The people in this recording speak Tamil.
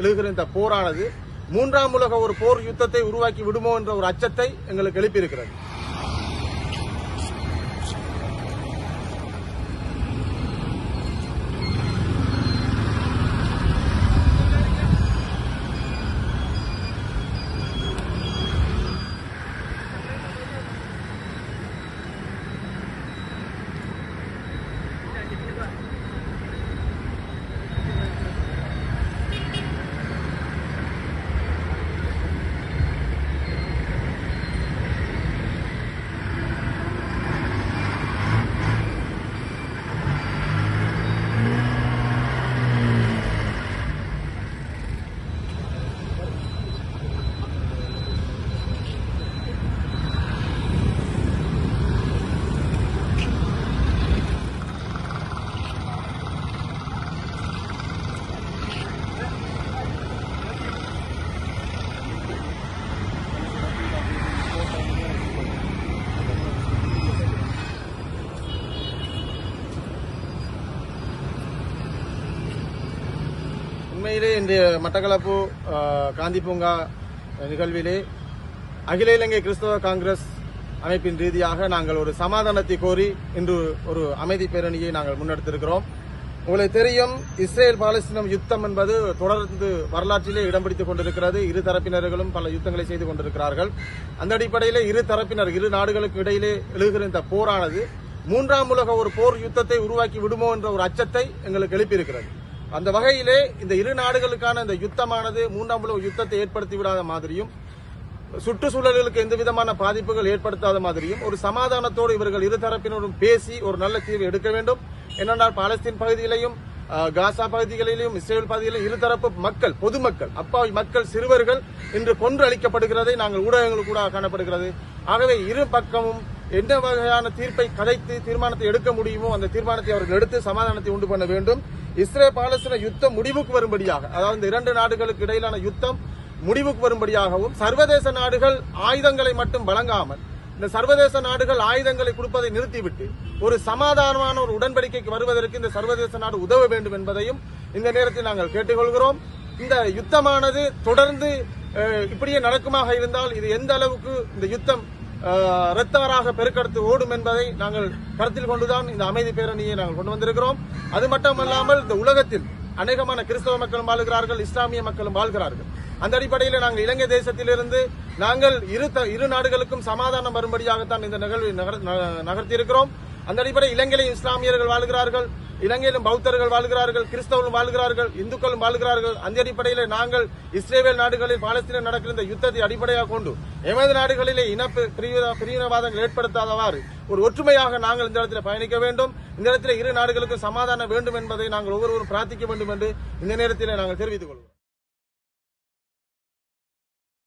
எழுகிற இந்த போரானது மூன்றாம் உலக ஒரு போர் யுத்தத்தை உருவாக்கி விடுமோ என்ற ஒரு அச்சத்தை எங்களுக்கு எழுப்பியிருக்கிறது. உண்மையிலே இந்த மட்டக்களப்பு காந்தி பூங்கா நிகழ்விலே அகில இலங்கை கிறிஸ்தவ காங்கிரஸ் அமைப்பின் ரீதியாக நாங்கள் ஒரு சமாதானத்தை கோரி இன்று ஒரு அமைதி பேரணியை நாங்கள் முன்னெடுத்திருக்கிறோம். உங்களுக்கு தெரியும் இஸ்ரேல் பாலஸ்தீனம் யுத்தம் என்பது தொடர்ந்து வரலாற்றிலே இடம் பிடித்துக் கொண்டிருக்கிறது. இரு தரப்பினர்களும் பல யுத்தங்களை செய்து கொண்டிருக்கிறார்கள். அந்த அடிப்படையில் இரு தரப்பினர் இரு நாடுகளுக்கு இடையிலே எழுகிற இந்த போரானது மூன்றாம் உலக ஒரு போர் யுத்தத்தை உருவாக்கி விடுமோ என்ற ஒரு அச்சத்தை எங்களுக்கு எழுப்பியிருக்கிறது. அந்த வகையிலே இந்த இரு நாடுகளுக்கான இந்த யுத்தமானது மூன்றாம் உலக யுத்தத்தை ஏற்படுத்தி விடாத மாதிரியும் சுற்றுச்சூழல்களுக்கு எந்த விதமான பாதிப்புகள் ஏற்படுத்தாத மாதிரியும் ஒரு சமாதானத்தோடு இவர்கள் இருதரப்பினரும் பேசி ஒரு நல்ல தீர்வு எடுக்க வேண்டும். என்னென்றால் பாலஸ்தீன் பகுதியிலையும் காசா பகுதிகளிலும் இஸ்ரேல் பகுதிகளிலும் இருதரப்பு மக்கள் பொதுமக்கள் அப்பாவி மக்கள் சிறுவர்கள் இன்று கொன்று அளிக்கப்படுகிறதை நாங்கள் ஊடகங்கள் கூட காணப்படுகிறது. ஆகவே இரு பக்கமும் எந்த வகையான தீர்ப்பை கதைத்து தீர்மானத்தை எடுக்க முடியுமோ அந்த தீர்மானத்தை அவர்கள் எடுத்து சமாதானத்தை உண்டு பண்ண வேண்டும். இஸ்ரேல் பாலஸ்தீன யுத்தம் முடிவுக்கு வரும்படியாக அதாவது இந்த இரண்டு நாடுகளுக்கு இடையிலான யுத்தம் முடிவுக்கு வரும்படியாகவும் சர்வதேச நாடுகள் ஆயுதங்களை மட்டும் வழங்காமல் இந்த சர்வதேச நாடுகள் ஆயுதங்களை கொடுப்பதை நிறுத்திவிட்டு ஒரு சமாதானமான ஒரு உடன்படிக்கைக்கு வருவதற்கு இந்த சர்வதேச நாடு உதவ வேண்டும் என்பதையும் இந்த நேரத்தில் நாங்கள் கேட்டுக்கொள்கிறோம். இந்த யுத்தமானது தொடர்ந்து இப்படியே நடக்குமாக இருந்தால் இது எந்த அளவுக்கு இந்த யுத்தம் அஹ், பெருக்கெடுத்து ஓடும் என்பதை நாங்கள் கருத்தில் கொண்டுதான் இந்த அமைதி பேரணியை நாங்கள் கொண்டு வந்திருக்கிறோம். அது மட்டுமல்லாமல் இந்த உலகத்தில் அநேகமான கிறிஸ்தவ மக்களும் வாழ்கிறார்கள் இஸ்லாமிய மக்களும் வாழ்கிறார்கள். அந்த அடிப்படையில் நாங்கள் இலங்கை தேசத்திலிருந்து நாங்கள் இரு த- இரு நாடுகளுக்கும் சமாதானம் வரும்படியாகத்தான் இந்த நிகழ்வை நகர்த்தியிருக்கிறோம். அந்த அடிப்படையில் இலங்கையிலும் இஸ்லாமியர்கள் வாழ்கிறார்கள் இலங்கையிலும் பௌத்தர்கள் வாழ்கிறார்கள் கிறிஸ்தவர்களும் வாழ்கிறார்கள் இந்துக்களும் வாழ்கிறார்கள். அந்த அடிப்படையிலே நாங்கள் இஸ்ரேல் நாடுகளில் பாலஸ்தீன நடக்கிற இந்த யுத்தத்தை அடிப்படையாக கொண்டு எமது நாடுகளிலே இனப்பு பிரிவினவாதங்கள் ஏற்படுத்தாதவாறு ஒரு ஒற்றுமையாக நாங்கள் இந்த இடத்தில் பயணிக்க வேண்டும். இந்த இடத்தில் இரு நாடுகளுக்கு சமாதானம் வேண்டும் என்பதை நாங்கள் ஒவ்வொருவரும் பிரார்த்திக்க வேண்டும் என்று இந்த நேரத்தில் நாங்கள் தெரிவித்துக் கொள்வோம்.